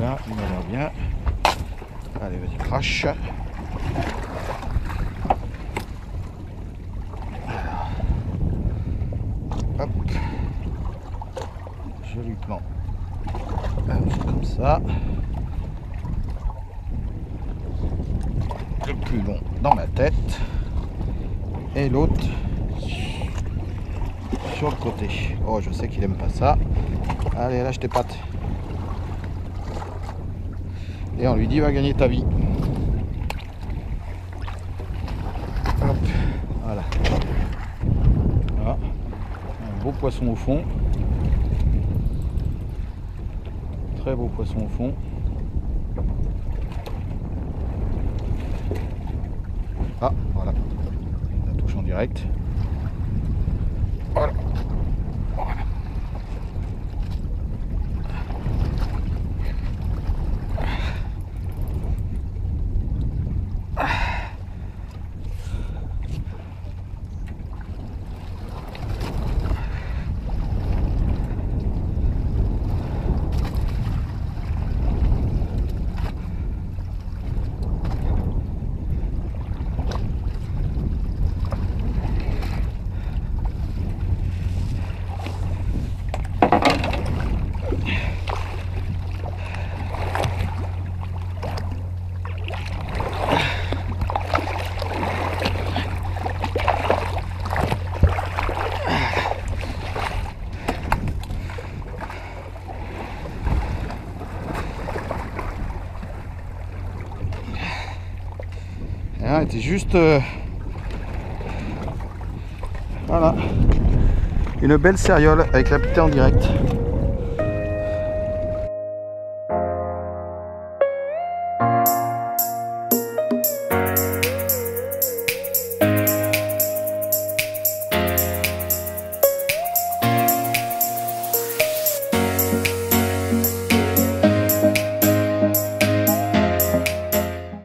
Il m'a l'air bien. Allez, vas-y, crash. Hop. Je lui plante. Comme ça. Le plus long dans la tête. Et l'autre sur le côté. Oh, je sais qu'il aime pas ça. Allez, lâche tes pattes. Et on lui dit va gagner ta vie. Hop, voilà. Voilà. Un beau poisson au fond. Très beau poisson au fond. Ah, voilà. La touche en direct. Hein, était juste euh, voilà. Une belle sériole avec la en direct